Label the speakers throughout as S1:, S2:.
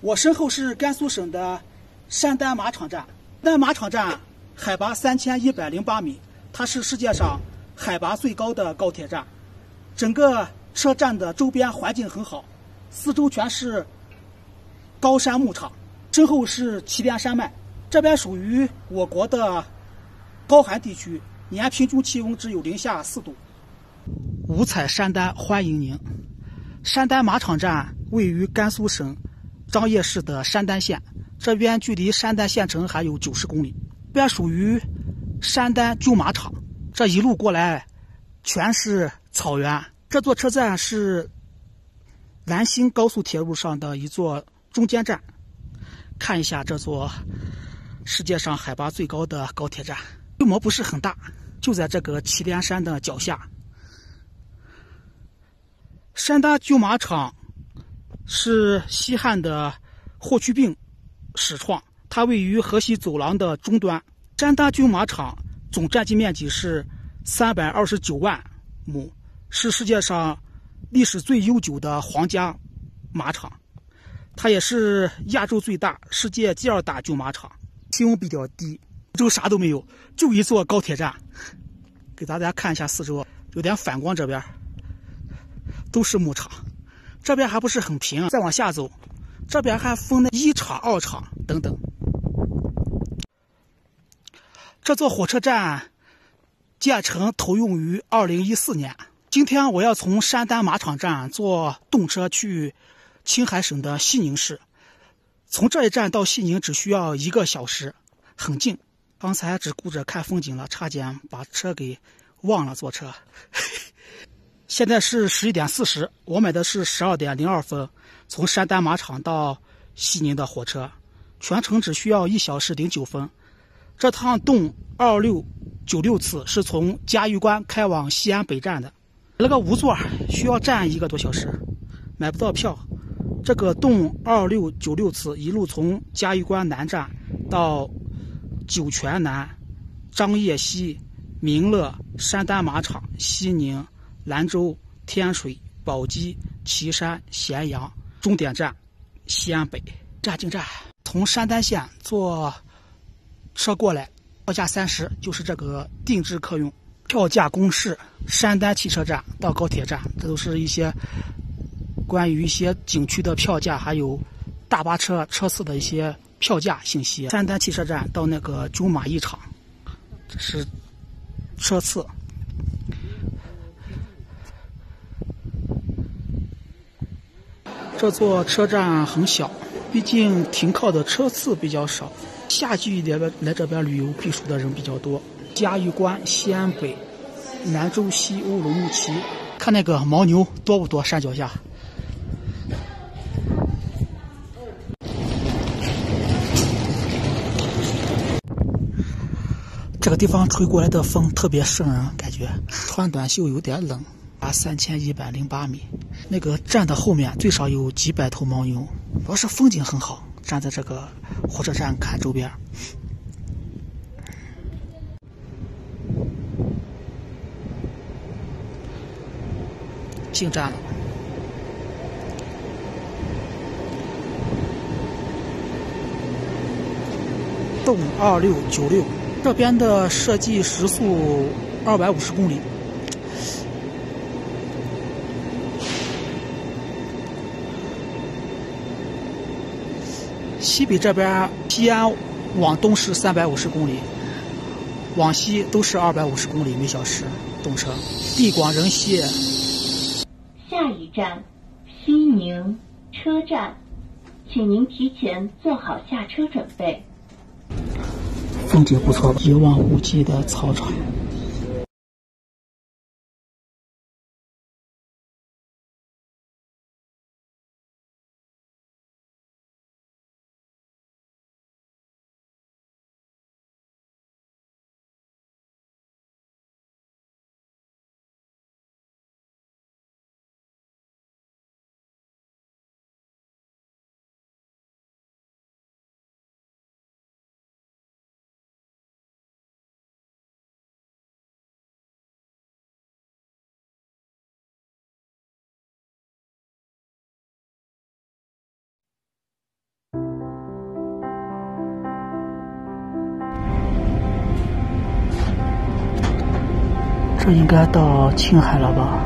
S1: 我身后是甘肃省的山丹马场站。丹马场站海拔三千一百零八米，它是世界上海拔最高的高铁站。整个车站的周边环境很好，四周全是高山牧场，身后是祁连山脉。这边属于我国的高寒地区，年平均气温只有零下四度。五彩山丹欢迎您！山丹马场站位于甘肃省张掖市的山丹县，这边距离山丹县城还有九十公里。边属于山丹军马场，这一路过来全是草原。这座车站是兰新高速铁路上的一座中间站。看一下这座世界上海拔最高的高铁站，规模不是很大，就在这个祁连山的脚下。山丹军马场是西汉的霍去病始创，它位于河西走廊的中端。山大军马场总占地面积是三百二十九万亩，是世界上历史最悠久的皇家马场。它也是亚洲最大、世界第二大军马场。气温比较低，周啥都没有，就一座高铁站。给大家看一下四周，有点反光，这边。都是牧场，这边还不是很平。再往下走，这边还分了一厂、二厂等等。这座火车站建成投用于二零一四年。今天我要从山丹马场站坐动车去青海省的西宁市，从这一站到西宁只需要一个小时，很近。刚才只顾着看风景了，差点把车给忘了坐车。现在是十一点四十，我买的是十二点零二分从山丹马场到西宁的火车，全程只需要一小时零九分。这趟动二六九六次是从嘉峪关开往西安北站的，那个无座需要站一个多小时，买不到票。这个动二六九六次一路从嘉峪关南站到酒泉南、张掖西、民乐、山丹马场、西宁。兰州、天水、宝鸡、岐山、咸阳，终点站西安北站进站。从山丹县坐车过来，票价三十，就是这个定制客运。票价公示：山丹汽车站到高铁站，这都是一些关于一些景区的票价，还有大巴车车次的一些票价信息。山丹汽车站到那个军马驿场，这是车次。这座车站很小，毕竟停靠的车次比较少。夏季来来这边旅游避暑的人比较多。嘉峪关、西安北、兰州西、乌鲁木齐，看那个牦牛多不多？山脚下，这个地方吹过来的风特别渗人，感觉穿短袖有点冷。达，三千一百零八米，那个站的后面最少有几百头牦牛，主要是风景很好。站在这个火车站看周边，进站了。动二六九六，这边的设计时速二百五十公里。西北这边，西安往东是三百五十公里，往西都是二百五十公里每小时。动车，地广人稀。
S2: 下一站，西宁车站，请您提前做好下车准备。
S1: 风景不错，一望无际的草场。应该到青海了吧？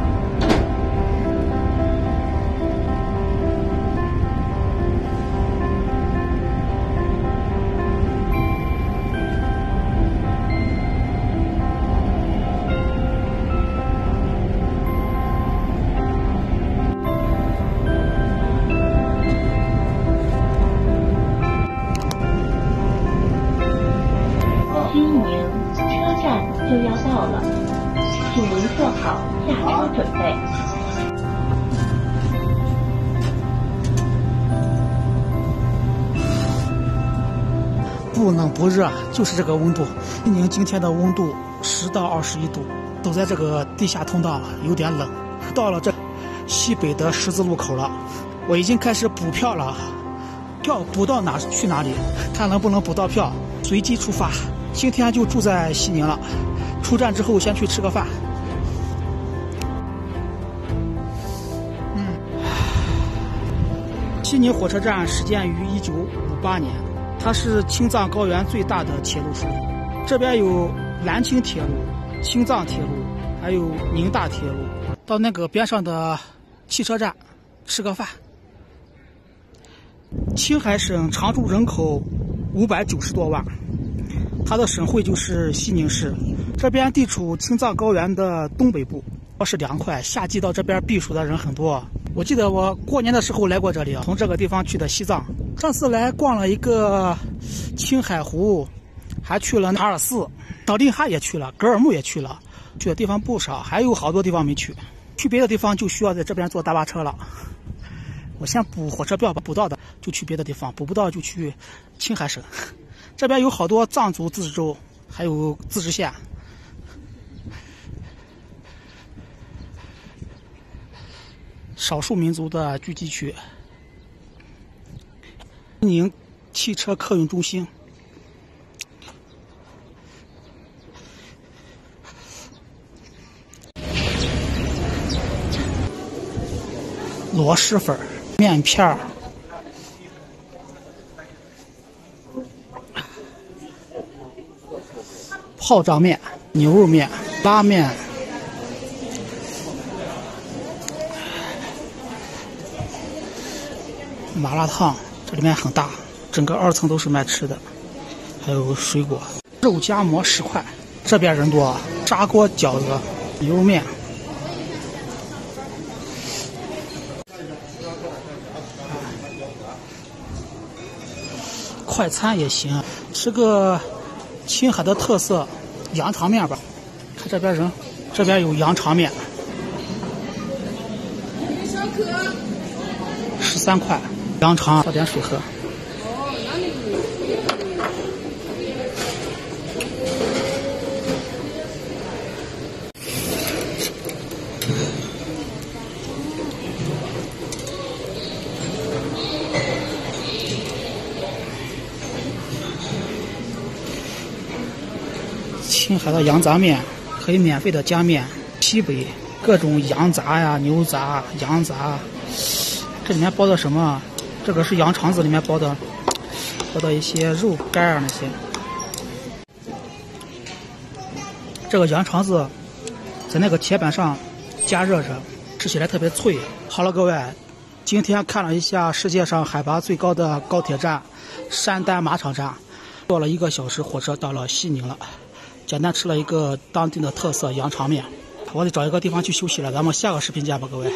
S2: 西宁车站就要到了，好下车准备。
S1: 不冷不热，就是这个温度。西宁今天的温度十到二十一度，都在这个地下通道有点冷。到了这西北的十字路口了，我已经开始补票了，票补到哪去哪里，看能不能补到票，随机出发。今天就住在西宁了，出站之后先去吃个饭。西宁火车站始建于一九五八年。它是青藏高原最大的铁路枢纽，这边有兰青铁路、青藏铁路，还有宁大铁路。到那个边上的汽车站吃个饭。青海省常住人口五百九十多万，它的省会就是西宁市。这边地处青藏高原的东北部，倒是凉快，夏季到这边避暑的人很多。我记得我过年的时候来过这里啊，从这个地方去的西藏。上次来逛了一个青海湖，还去了塔尔寺，到林哈也去了，格尔木也去了，去的地方不少，还有好多地方没去。去别的地方就需要在这边坐大巴车了。我先补火车票吧，补到的就去别的地方，补不到就去青海省。这边有好多藏族自治州，还有自治县。少数民族的聚集区。宁汽车客运中心，螺蛳粉、面片儿、泡胀面、牛肉面、拉面。麻辣烫，这里面很大，整个二层都是卖吃的，还有水果。肉夹馍十块，这边人多。炸锅饺子、牛肉面，快餐也行。吃个青海的特色羊肠面吧。看这边人，这边有羊肠面，十三块。羊肠，喝点水喝。青海的羊杂面可以免费的加面，西北各种羊杂呀、牛杂、羊杂，这里面包的什么？这个是羊肠子里面包的，包的一些肉干啊那些。这个羊肠子在那个铁板上加热着，吃起来特别脆。好了，各位，今天看了一下世界上海拔最高的高铁站——山丹马场站，坐了一个小时火车到了西宁了。简单吃了一个当地的特色羊肠面，我得找一个地方去休息了。咱们下个视频见吧，各位。